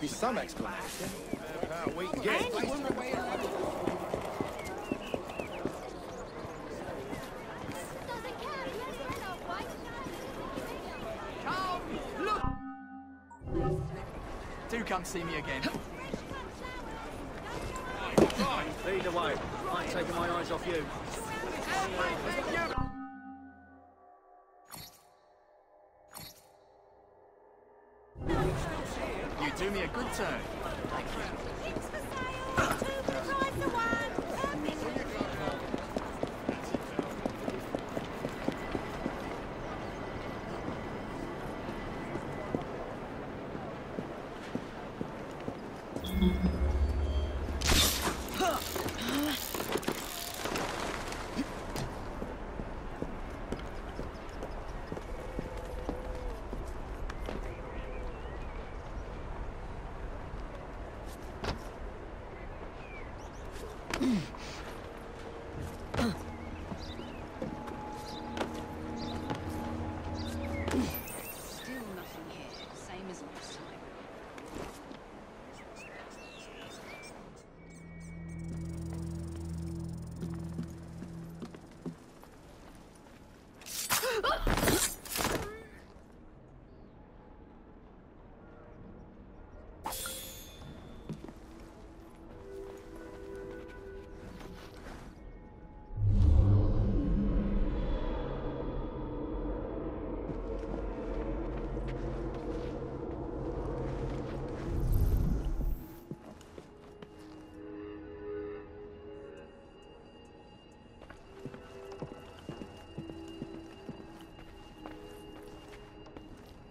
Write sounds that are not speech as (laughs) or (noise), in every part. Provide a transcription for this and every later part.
be some explanation. Uh, we can get. Do come see me again. Lead the way. I ain't taking my eyes off you. Me a good turn.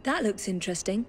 That looks interesting.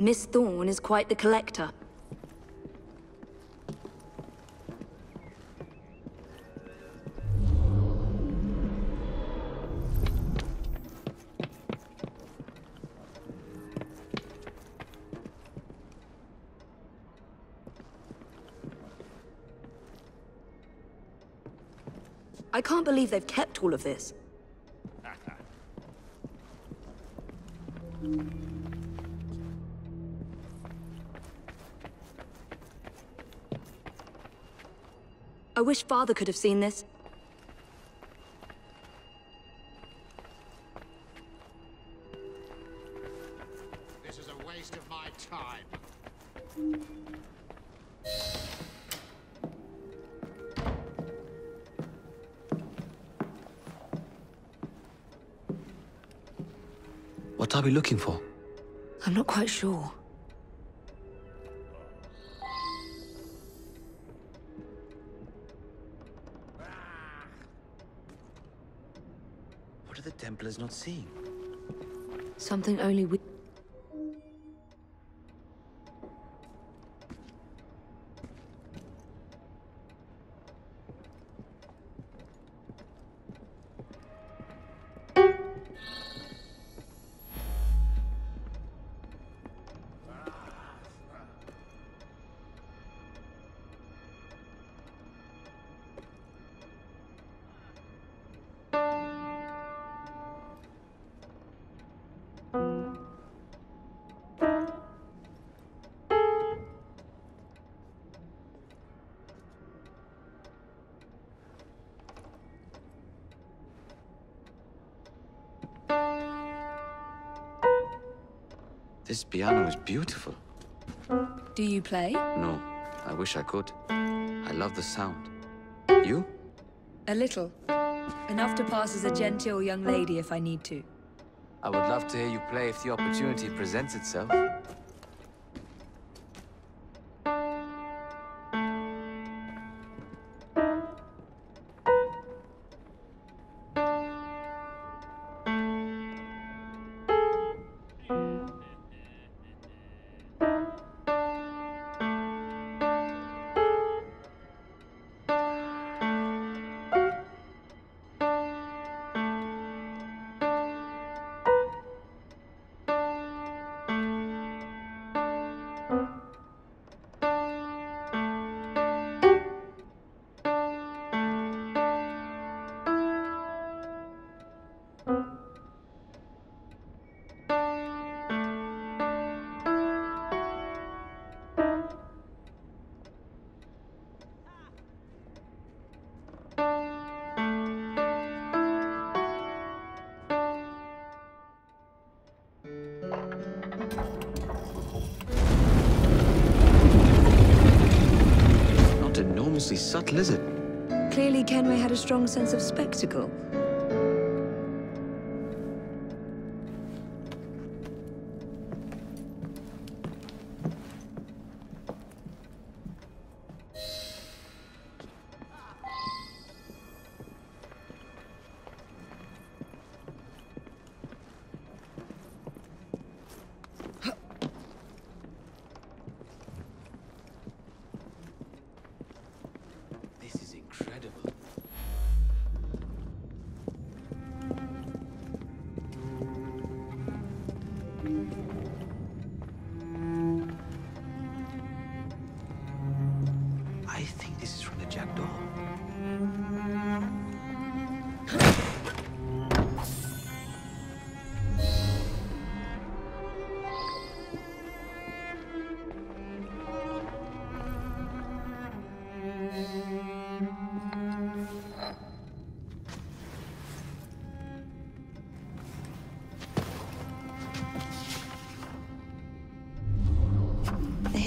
Miss Thorne is quite the collector. I can't believe they've kept all of this. (laughs) I wish Father could have seen this. This is a waste of my time. What are we looking for? I'm not quite sure. Templars not seeing? Something only we... This piano is beautiful. Do you play? No, I wish I could. I love the sound. You? A little. Enough to pass as a genteel young lady if I need to. I would love to hear you play if the opportunity presents itself. Clearly, Kenway had a strong sense of spectacle.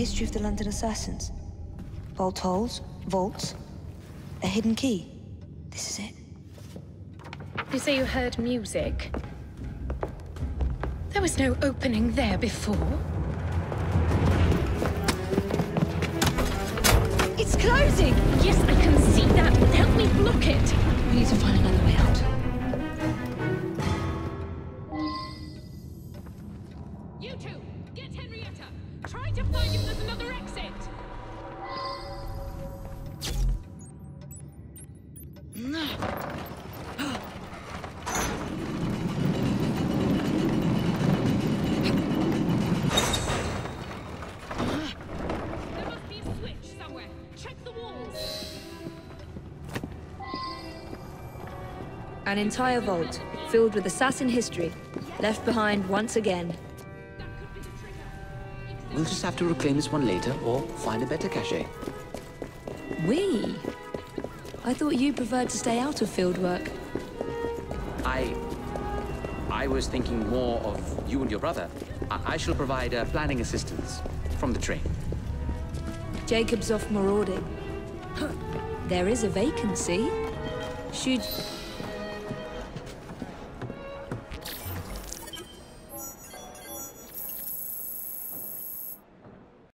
History of the London assassins. Bolt holes, vaults, a hidden key. This is it. You say you heard music? There was no opening there before. It's closing! Yes, I can see An entire vault, filled with assassin history, left behind once again. That could be the trigger. We'll just have to reclaim this one later or find a better cache. We? I thought you preferred to stay out of field work. I. I was thinking more of you and your brother. I, I shall provide uh, planning assistance from the train. Jacob's off marauding. There is a vacancy. Should